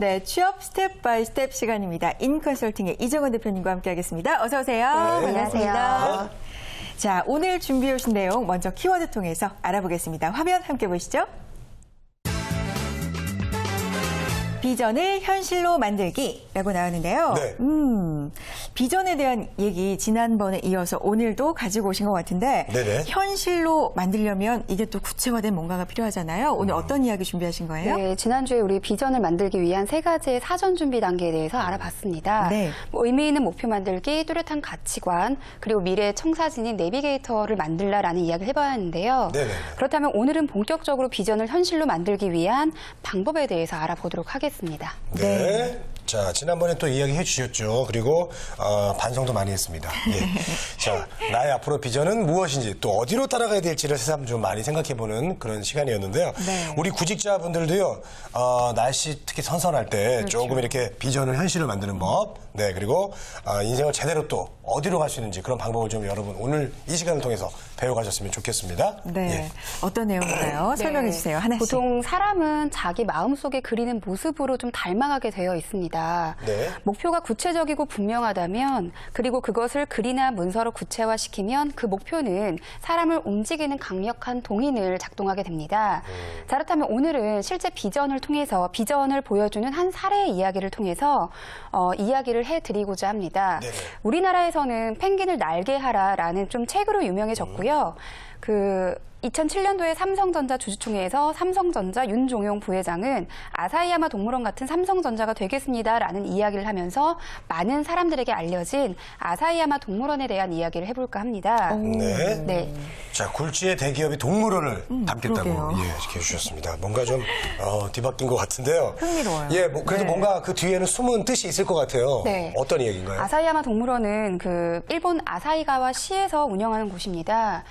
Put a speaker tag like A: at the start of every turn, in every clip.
A: 네, 취업 step by step 시간입니다. 인컨설팅의 이정원 대표님과 함께하겠습니다. 어서 오세요.
B: 네,
A: 반갑습니다.
B: 안녕하세요.
A: 자, 오늘 준비해 오신 내용 먼저 키워드 통해서 알아보겠습니다. 화면 함께 보시죠. 비전을 현실로 만들기라고 나왔는데요.
B: 네.
A: 음, 비전에 대한 얘기 지난번에 이어서 오늘도 가지고 오신 것 같은데
B: 네네.
A: 현실로 만들려면 이게 또 구체화된 뭔가가 필요하잖아요. 오늘 어떤 이야기 준비하신 거예요?
C: 네, 지난주에 우리 비전을 만들기 위한 세 가지의 사전 준비 단계에 대해서 알아봤습니다.
A: 네.
C: 뭐 의미 있는 목표 만들기, 뚜렷한 가치관, 그리고 미래의 청사진인 내비게이터를 만들라라는 이야기를 해봐야 하는데요.
B: 네네네.
C: 그렇다면 오늘은 본격적으로 비전을 현실로 만들기 위한 방법에 대해서 알아보도록 하겠습니다.
B: 네. 자, 지난번에 또 이야기 해 주셨죠. 그리고, 어, 반성도 많이 했습니다. 예. 자, 나의 앞으로 비전은 무엇인지 또 어디로 따라가야 될지를 새삼 좀 많이 생각해 보는 그런 시간이었는데요.
A: 네.
B: 우리 구직자분들도요, 어, 날씨 특히 선선할 때 조금 이렇게 비전을 현실로 만드는 법, 네, 그리고, 어, 인생을 제대로 또 어디로 갈 수 있는지 그런 방법을 좀 여러분 오늘 이 시간을 통해서 배워가셨으면 좋겠습니다.
A: 네.
B: 예.
A: 어떤 내용인가요? 설명해
C: 네.
A: 주세요. 하나씩.
C: 보통 사람은 자기 마음속에 그리는 모습으로 좀 닮아가게 되어 있습니다.
B: 네.
C: 목표가 구체적이고 분명하다면 그리고 그것을 글이나 문서로 구체화시키면 그 목표는 사람을 움직이는 강력한 동인을 작동하게 됩니다. 자, 그렇다면 오늘은 실제 비전을 통해서 비전을 보여주는 한 사례의 이야기를 통해서 어, 이야기를 해드리고자 합니다.
B: 네네.
C: 우리나라에서는 펭귄을 날게 하라라는 좀 책으로 유명해졌고요. 있고요. 그 2007년도에 삼성전자 주주총회에서 삼성전자 윤종용 부회장은 아사히야마 동물원 같은 삼성전자가 되겠습니다라는 이야기를 하면서 많은 사람들에게 알려진 아사히야마 동물원에 대한 이야기를 해볼까 합니다.
B: 네.
C: 네.
B: 자, 굴지의 대기업이 동물원을 담겠다고
A: 그러게요.
B: 예, 이렇게 해주셨습니다. 뭔가 좀 어, 뒤바뀐 것 같은데요.
A: 흥미로워요.
B: 예, 뭐, 그래도
A: 네.
B: 뭔가 그 뒤에는 숨은 뜻이 있을 것 같아요.
C: 네.
B: 어떤 이야기인가요?
C: 아사히야마 동물원은 그 일본 아사히가와 시에서 운영하는 곳입니다.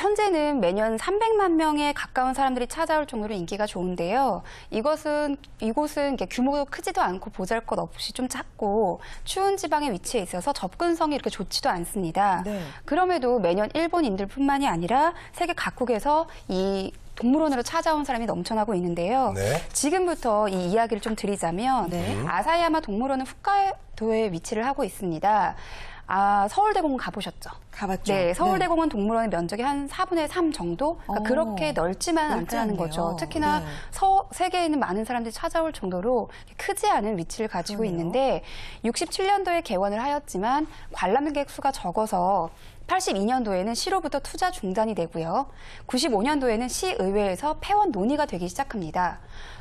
C: 현재는 매년 300만 명에 가까운 사람들이 찾아올 정도로 인기가 좋은데요. 이것은 이곳은 규모도 크지도 않고 보잘것 없이 좀 작고 추운 지방에 위치해 있어서 접근성이 이렇게 좋지도 않습니다.
A: 네.
C: 그럼에도 매년 일본인들뿐만이 아니라 세계 각국에서 이 동물원으로 찾아온 사람이 넘쳐나고 있는데요.
B: 네.
C: 지금부터 이 이야기를 좀 드리자면
A: 네.
C: 아사야마 동물원은 홋카이도에 위치를 하고 있습니다. 아, 서울대공원 가보셨죠?
A: 가봤죠.
C: 네, 서울대공원 동물원의 면적이 한 4분의 3 정도? 그러니까
A: 어,
C: 그렇게 넓지만
A: 넓지
C: 않다는. 거죠. 특히나
A: 네.
C: 서, 세계에 있는 많은 사람들이 찾아올 정도로 크지 않은 위치를 가지고
A: 그러네요.
C: 있는데 67년도에 개원을 하였지만 관람객 수가 적어서 82년도에는 시로부터 투자 중단이 되고요. 95년도에는 시의회에서 폐원 논의가 되기 시작합니다.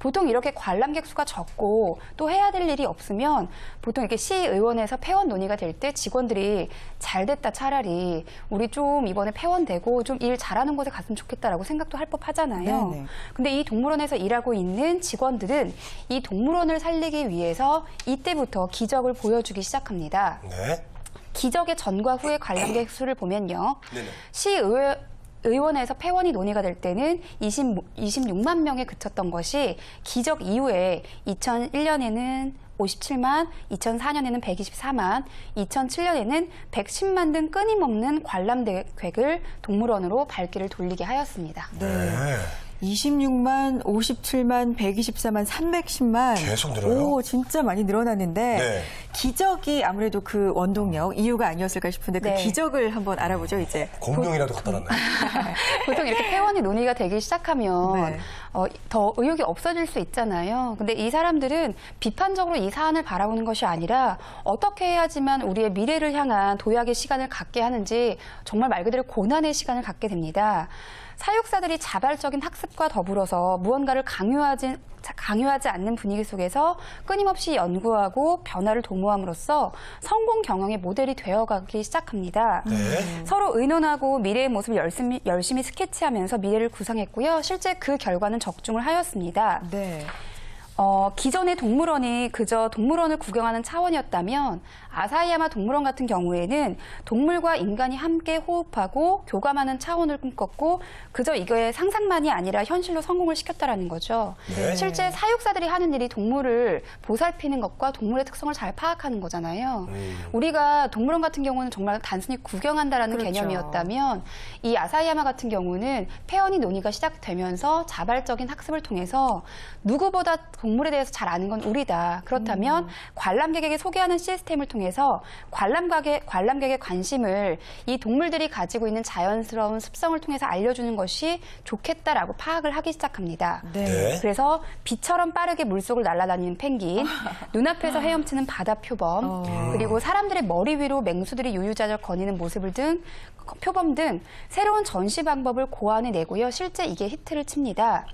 C: 보통 이렇게 관람객 수가 적고 또 해야 될 일이 없으면 보통 이렇게 시의원에서 폐원 논의가 될 때 직원들 이 잘 됐다 차라리 우리 좀 이번에 폐원되고 좀 일 잘하는 곳에 갔으면 좋겠다라고 생각도 할 법하잖아요.
A: 네네.
C: 근데 이 동물원에서 일하고 있는 직원들은 이 동물원을 살리기 위해서 이때부터 기적을 보여주기 시작합니다.
B: 네.
C: 기적의 전과 후의 관람객 수를 보면요.
B: 네네.
C: 시의회 의원에서 폐원이 논의가 될 때는 20, 26만 명에 그쳤던 것이 기적 이후에 2001년에는 57만, 2004년에는 124만, 2007년에는 110만 등 끊임없는 관람객을 동물원으로 발길을 돌리게 하였습니다.
B: 네.
A: 26만, 57만, 124만, 310만.
B: 계속 늘어요?
A: 오, 진짜 많이 늘어났는데
B: 네.
A: 기적이 아무래도 그 원동력 이유가 아니었을까 싶은데 그
C: 네.
A: 기적을 한번 알아보죠 이제.
B: 공룡이라도 갖다 놨나요?
C: 보통 이렇게 폐원이 논의가 되기 시작하면
A: 네.
C: 어, 더 의욕이 없어질 수 있잖아요. 근데 이 사람들은 비판적으로 이 사안을 바라보는 것이 아니라 어떻게 해야지만 우리의 미래를 향한 도약의 시간을 갖게 하는지 정말 말 그대로 고난의 시간을 갖게 됩니다. 사육사들이 자발적인 학습과 더불어서 무언가를 강요하지, 강요하지 않는 분위기 속에서 끊임없이 연구하고 변화를 도모함으로써 성공 경영의 모델이 되어가기 시작합니다.
B: 네.
C: 서로 의논하고 미래의 모습을 열심히, 열심히 스케치하면서 미래를 구상했고요. 실제 그 결과는 적중을 하였습니다.
A: 네.
C: 어, 기존의 동물원이 그저 동물원을 구경하는 차원이었다면 아사히야마 동물원 같은 경우에는 동물과 인간이 함께 호흡하고 교감하는 차원을 꿈꿨고 그저 이거의 상상만이 아니라 현실로 성공을 시켰다라는 거죠.
B: 네.
C: 실제 사육사들이 하는 일이 동물을 보살피는 것과 동물의 특성을 잘 파악하는 거잖아요.
B: 음.
C: 우리가 동물원 같은 경우는 정말 단순히 구경한다라는
A: 그렇죠.
C: 개념이었다면 이 아사히야마 같은 경우는 폐원이 논의가 시작되면서 자발적인 학습을 통해서 누구보다 동물에 대해서 잘 아는 건 우리다. 그렇다면 관람객에게 소개하는 시스템을 통해 서 관람객의, 관람객의 관심을 이 동물들이 가지고 있는 자연스러운 습성을 통해서 알려주는 것이 좋겠다라고 파악을 하기 시작합니다.
A: 네.
B: 네.
C: 그래서 비처럼 빠르게 물속을 날아다니는 펭귄, 눈앞에서 헤엄치는 바다 표범,
A: 어.
C: 그리고 사람들의 머리 위로 맹수들이 유유자적 거니는 모습을 등 표범 등 새로운 전시 방법을 고안해 내고요. 실제 이게 히트를 칩니다.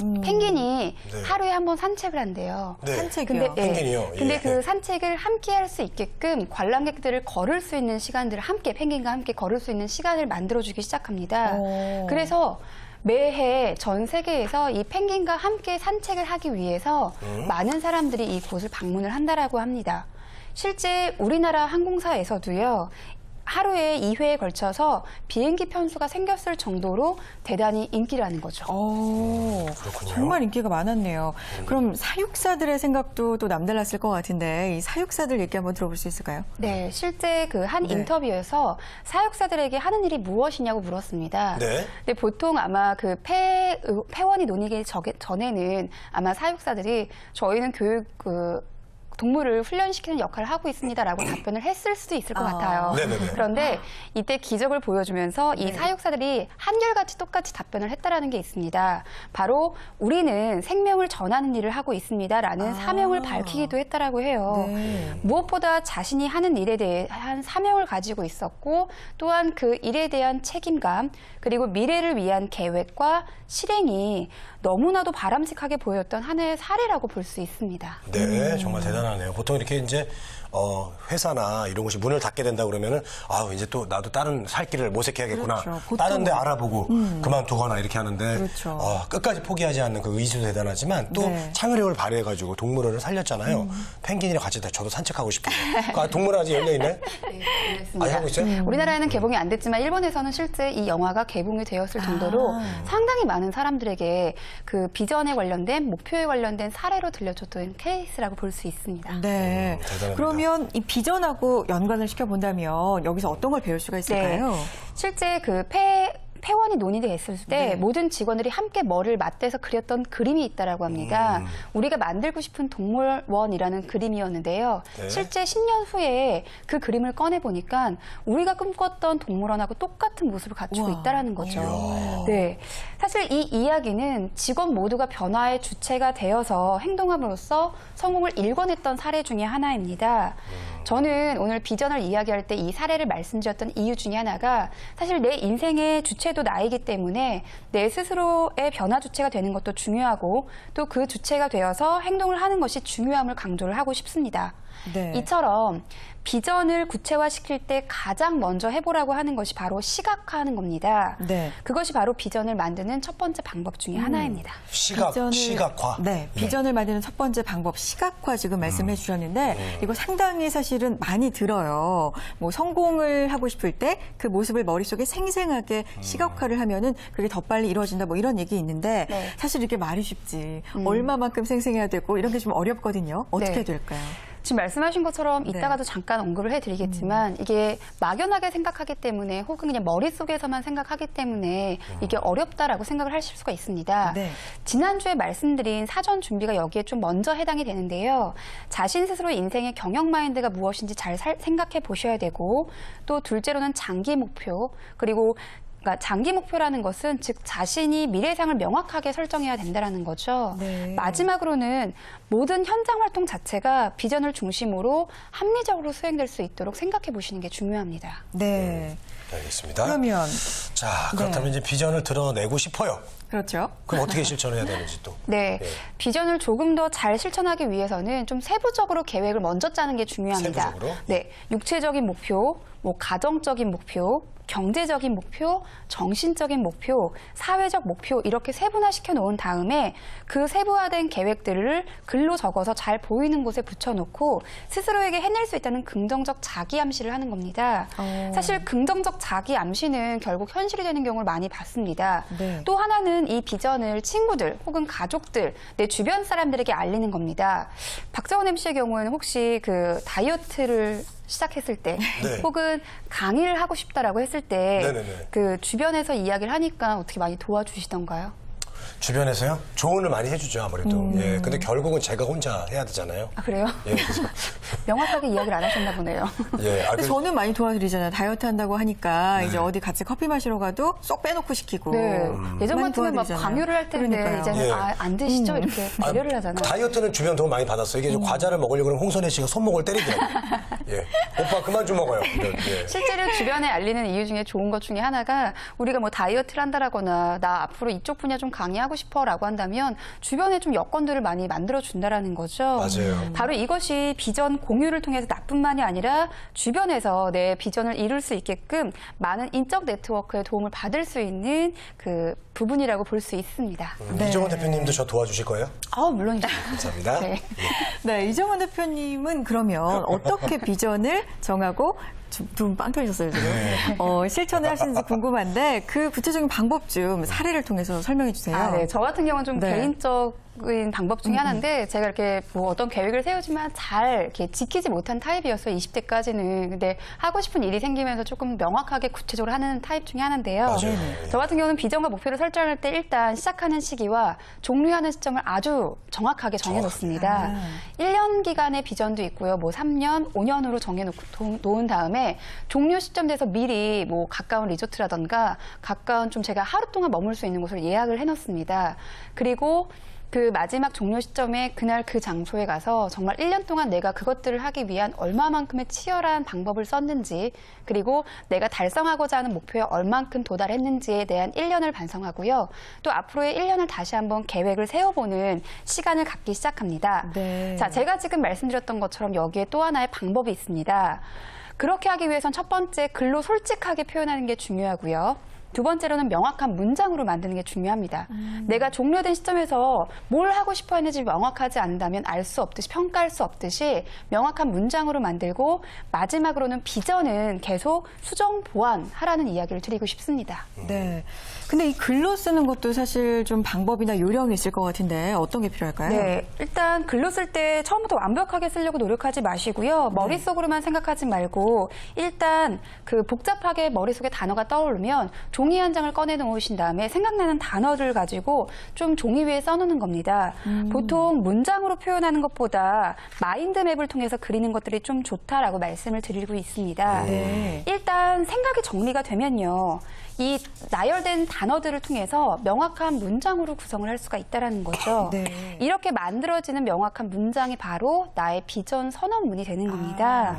C: 펭귄이
B: 네.
C: 하루에 한 번 산책을 한대요.
B: 네.
A: 산책이요.
C: 근데, 예.
B: 펭귄이요?
C: 근데
B: 예.
C: 그 산책을 함께 할 수 있게끔 관람객들을 걸을 수 있는 시간들을 함께 펭귄과 함께 걸을 수 있는 시간을 만들어주기 시작합니다.
A: 오.
C: 그래서 매해 전 세계에서 이 펭귄과 함께 산책을 하기 위해서
B: 음.
C: 많은 사람들이 이곳을 방문을 한다라고 합니다. 실제 우리나라 항공사에서도요. 하루에 2회에 걸쳐서 비행기 편수가 생겼을 정도로 대단히 인기라는 거죠.
A: 오,
B: 그렇군요.
A: 정말 인기가 많았네요. 그럼 사육사들의 생각도 또 남달랐을 것 같은데 이 사육사들 얘기 한번 들어볼 수 있을까요?
C: 네, 실제 그한
A: 네.
C: 인터뷰에서 사육사들에게 하는 일이 무엇이냐고 물었습니다.
B: 네.
C: 근데 보통 아마 그 폐, 폐원이 논의기 저- 전에는 아마 사육사들이 저희는 교육, 그, 동물을 훈련시키는 역할을 하고 있습니다라고 답변을 했을 수도 있을 것
A: 아.
C: 같아요.
B: 네네네.
C: 그런데 이때 기적을 보여주면서 이
A: 네.
C: 사육사들이 한결같이 똑같이 답변을 했다라는 게 있습니다. 바로 우리는 생명을 전하는 일을 하고 있습니다라는
A: 아.
C: 사명을 밝히기도 했다라고 해요.
A: 네.
C: 무엇보다 자신이 하는 일에 대한 사명을 가지고 있었고 또한 그 일에 대한 책임감 그리고 미래를 위한 계획과 실행이 너무나도 바람직하게 보였던 하나의 사례라고 볼 수 있습니다.
B: 네, 정말 대단 하네요. 보통 이렇게 이제 어, 회사나 이런 곳이 문을 닫게 된다 그러면은 아우 이제 또 나도 다른 살 길을 모색해야겠구나.
A: 그렇죠.
B: 다른 데 알아보고 그만두거나 이렇게 하는데
A: 그렇죠.
B: 어, 끝까지 포기하지 않는 그 의지도 대단하지만 또
A: 네.
B: 창의력을 발휘해가지고 동물원을 살렸잖아요. 펭귄이랑 같이 다 저도 산책하고 싶은데. 아, 동물원 아직 열려 있네. 아, 하고 있어요?
C: 우리나라에는 개봉이 안 됐지만 일본에서는 실제 이 영화가 개봉이 되었을 정도로
A: 아.
C: 상당히 많은 사람들에게 그 비전에 관련된 목표에 관련된 사례로 들려줬던 케이스라고 볼 수 있습니다.
A: 네.
B: 음, 대단합니다.
A: 그러면 이 비전하고 연관을 시켜본다면 여기서 어떤 걸 배울 수가 있을까요?
C: 실제 그 폐, 폐원이 논의돼 있을 때
A: 네.
C: 모든 직원들이 함께 머리를 맞대서 그렸던 그림이 있다라고 합니다.
B: 음.
C: 우리가 만들고 싶은 동물원이라는 그림이었는데요.
B: 네.
C: 실제 10년 후에 그 그림을 꺼내 보니까 우리가 꿈꿨던 동물원하고 똑같은 모습을 갖추고
A: 우와.
C: 있다라는 거죠.
B: 이야.
C: 네. 사실 이 이야기는 직원 모두가 변화의 주체가 되어서 행동함으로써 성공을 일궈냈던 사례 중에 하나입니다. 저는 오늘 비전을 이야기할 때 이 사례를 말씀드렸던 이유 중에 하나가 사실 내 인생의 주체 도 나이기 때문에 내 스스로의 변화 주체가 되는 것도 중요하고 또 그 주체가 되어서 행동을 하는 것이 중요함을 강조를 하고 싶습니다.
A: 네.
C: 이처럼 비전을 구체화시킬 때 가장 먼저 해보라고 하는 것이 바로 시각화하는 겁니다.
A: 네.
C: 그것이 바로 비전을 만드는 첫 번째 방법 중에 하나입니다.
B: 시각, 시각화.
A: 네, 비전을 만드는 첫 번째 방법 시각화 지금 말씀해 주셨는데 이거 상당히 사실은 많이 들어요. 뭐 성공을 하고 싶을 때 그 모습을 머릿속에 생생하게 시각화를 하면은 그게 더 빨리 이루어진다 뭐 이런 얘기 있는데
C: 네.
A: 사실 이게 말이 쉽지. 얼마만큼 생생해야 되고 이런 게 좀 어렵거든요. 어떻게
C: 네.
A: 될까요?
C: 지금 말씀하신 것처럼
A: 네.
C: 이따가도 잠깐 언급을 해드리겠지만 이게 막연하게 생각하기 때문에 혹은 그냥 머릿속에서만 생각하기 때문에 이게 어렵다라고 생각을 하실 수가 있습니다.
A: 네.
C: 지난주에 말씀드린 사전 준비가 여기에 좀 먼저 해당이 되는데요. 자신 스스로의 인생의 경영 마인드가 무엇인지 잘 살- 생각해 보셔야 되고 또 둘째로는 장기 목표 그리고 그러니까 장기 목표라는 것은 즉 자신이 미래상을 명확하게 설정해야 된다라는 거죠.
A: 네.
C: 마지막으로는 모든 현장 활동 자체가 비전을 중심으로 합리적으로 수행될 수 있도록 생각해 보시는 게 중요합니다.
A: 네.
B: 알겠습니다.
A: 그러면
B: 자, 그렇다면 이제 비전을 드러내고 싶어요.
A: 그렇죠.
B: 그럼 어떻게 실천해야 되는지 또.
C: 네.
B: 네.
C: 비전을 조금 더 잘 실천하기 위해서는 좀 세부적으로 계획을 먼저 짜는 게 중요합니다.
B: 세부적으로?
C: 네. 육체적인 목표, 뭐 가정적인 목표, 경제적인 목표, 정신적인 목표, 사회적 목표 이렇게 세분화시켜 놓은 다음에 그 세부화된 계획들을 글로 적어서 잘 보이는 곳에 붙여놓고 스스로에게 해낼 수 있다는 긍정적 자기 암시를 하는 겁니다.
A: 어.
C: 사실 긍정적 자기 암시는 결국 현실이 되는 경우를 많이 봤습니다.
A: 네.
C: 또 하나는 이 비전을 친구들 혹은 가족들, 내 주변 사람들에게 알리는 겁니다. 박정원 MC의 경우에는 혹시 그 다이어트를 시작했을 때
B: 네.
C: 혹은 강의를 하고 싶다라고 했을 때. 그 주변에서 이야기를 하니까 어떻게 많이 도와주시던가요?
B: 주변에서요? 조언을 많이 해주죠, 아무래도.
A: 음.
B: 예. 근데 결국은 제가 혼자 해야 되잖아요.
C: 아, 그래요?
B: 예, 그래서.
C: 명확하게 이야기를 안 하셨나 보네요.
B: 예. 아,
A: 근데
B: 그-
A: 저는 많이 도와드리잖아요. 다이어트 한다고 하니까 이제 어디 같이 커피 마시러 가도 쏙 빼놓고 시키고.
C: 네. 예전
A: 많이
C: 같으면 막. 강요를 할 텐데
A: 그러니까요.
C: 이제는
B: 예.
C: 아, 안 드시죠 이렇게 배려를 하잖아요.
B: 다이어트는 주변 도움 많이 받았어요. 이게 과자를 먹으려고 그러면 홍선혜 씨가 손목을 때리더라고요. 예. 오빠 그만 좀 먹어요. 예.
C: 실제로 주변에 알리는 이유 중에 좋은 것 중에 하나가 우리가 뭐 다이어트를 한다라거나 나 앞으로 이쪽 분야 좀 강의 하고 싶어라고 한다면 주변에 좀 여건들을 많이 만들어 준다라는 거죠.
B: 맞아요.
C: 바로 이것이 비전 공유를 통해서 나뿐만이 아니라 주변에서 내 비전을 이룰 수 있게끔 많은 인적 네트워크의 도움을 받을 수 있는 그 부분이라고 볼 수 있습니다.
A: 네.
B: 이정원 대표님도 저 도와주실 거예요?
C: 아 물론이죠.
B: 감사합니다.
C: 네.
A: 네, 이정원 대표님은 그러면 어떻게 비전을 정하고 두 분 빵 터지셨어요, 지금.
B: 네.
A: 어, 실천을 하시는지 궁금한데 그 구체적인 방법 좀 사례를 통해서 설명해 주세요.
C: 아, 네. 저 같은 경우는 좀
A: 네.
C: 개인적 인 방법 중에 하나인데 제가 이렇게 뭐 어떤 계획을 세우지만 잘 이렇게 지키지 못한 타입이었어요. 20대까지는. 근데 하고 싶은 일이 생기면서 조금 명확하게 구체적으로 하는 타입 중에 하나인데요.
B: 맞아요.
C: 저 같은 경우는 비전과 목표를 설정할 때 일단 시작하는 시기와 종료하는 시점을 아주 정확하게 정해놓습니다. 1년 기간의 비전도 있고요. 뭐 3년, 5년으로 정해놓은 다음에 종료 시점 돼서 미리 뭐 가까운 리조트라던가 가까운 좀 제가 하루 동안 머물 수 있는 곳을 예약을 해놓습니다. 그리고 그 마지막 종료 시점에 그날 그 장소에 가서 정말 1년 동안 내가 그것들을 하기 위한 얼마만큼의 치열한 방법을 썼는지 그리고 내가 달성하고자 하는 목표에 얼만큼 도달했는지에 대한 1년을 반성하고요. 또 앞으로의 1년을 다시 한번 계획을 세워보는 시간을 갖기 시작합니다.
A: 네.
C: 자, 제가 지금 말씀드렸던 것처럼 여기에 또 하나의 방법이 있습니다. 그렇게 하기 위해선 첫 번째 글로 솔직하게 표현하는 게 중요하고요. 두 번째로는 명확한 문장으로 만드는 게 중요합니다. 내가 종료된 시점에서 뭘 하고 싶어 했는지 명확하지 않다면 알 수 없듯이 평가할 수 없듯이 명확한 문장으로 만들고 마지막으로는 비전은 계속 수정 보완하라는 이야기를 드리고 싶습니다.
A: 네. 근데 이 글로 쓰는 것도 사실 좀 방법이나 요령이 있을 것 같은데 어떤 게 필요할까요?
C: 네, 일단 글로 쓸 때 처음부터 완벽하게 쓰려고 노력하지 마시고요. 머릿속으로만 생각하지 말고 일단 그 복잡하게 머릿속에 단어가 떠오르면 종이 한 장을 꺼내 놓으신 다음에 생각나는 단어를 가지고 좀 종이 위에 써놓는 겁니다. 보통 문장으로 표현하는 것보다 마인드맵을 통해서 그리는 것들이 좀 좋다라고 말씀을 드리고 있습니다.
A: 네.
C: 일단 생각이 정리가 되면요. 이 나열된 단어들을 통해서 명확한 문장으로 구성을 할 수가 있다라는 거죠.
A: 네.
C: 이렇게 만들어지는 명확한 문장이 바로 나의 비전 선언문이 되는 겁니다.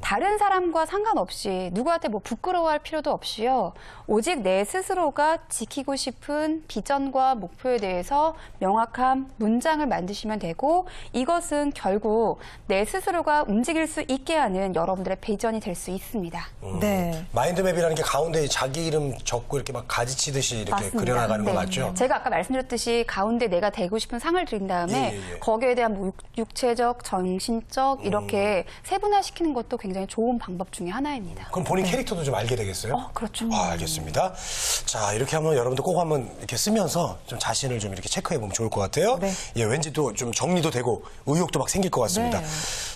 C: 다른 사람과 상관없이 누구한테 뭐 부끄러워할 필요도 없이요. 오직 내 스스로가 지키고 싶은 비전과 목표에 대해서 명확한 문장을 만드시면 되고 이것은 결국 내 스스로가 움직일 수 있게 하는 여러분들의 비전이 될 수 있습니다.
A: 네.
B: 마인드맵이라는 게 가운데 자기 이름 적고 이렇게 막 가지치듯이 이렇게
C: 맞습니다.
B: 그려나가는 거
C: 네.
B: 맞죠?
C: 제가 아까 말씀드렸듯이 가운데 내가 되고 싶은 상을 드린 다음에
B: 예, 예, 예.
C: 거기에 대한 뭐 육- 육체적, 정신적 이렇게
B: 음.
C: 세분화시키는 것도 굉장히 좋은 방법 중에 하나입니다.
B: 그럼 본인 캐릭터도 좀 알게 되겠어요?
C: 어, 그렇죠.
B: 아, 알겠습니다. 자, 이렇게 한번 여러분들 꼭 한번 이렇게 쓰면서 좀 자신을 좀 이렇게 체크해 보면 좋을 것 같아요.
A: 네.
B: 예, 왠지 또 좀 정리도 되고 의욕도 막 생길 것 같습니다.
A: 네.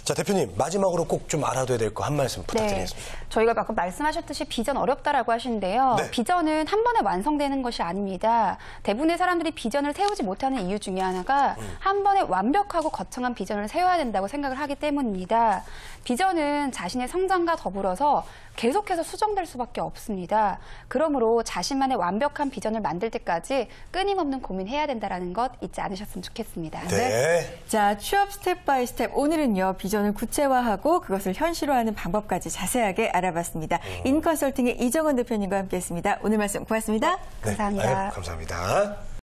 B: 자, 대표님, 마지막으로 꼭 좀 알아둬야 될 거 한 말씀 부탁드리겠습니다.
C: 네. 저희가 아까 말씀하셨듯이 비전 어렵다라고 하시는데요.
B: 네.
C: 비전은 한 번에 완성되는 것이 아닙니다. 대부분의 사람들이 비전을 세우지 못하는 이유 중에 하나가
B: 음.
C: 한 번에 완벽하고 거창한 비전을 세워야 된다고 생각을 하기 때문입니다. 비전은 자신의 성장과 더불어서 계속해서 수정될 수밖에 없습니다. 그러므로 자신만의 완벽한 비전을 만들 때까지 끊임없는 고민해야 된다는 것 잊지 않으셨으면 좋겠습니다.
B: 네.
A: 자, 취업 step by step. 오늘은요, 비전을 구체화하고 그것을 현실화하는 방법까지 자세하게 알아봤습니다. 인컨설팅의 이정원 대표님과 함께 했습니다. 오늘 말씀 고맙습니다.
B: 네.
C: 감사합니다.
B: 아유, 감사합니다.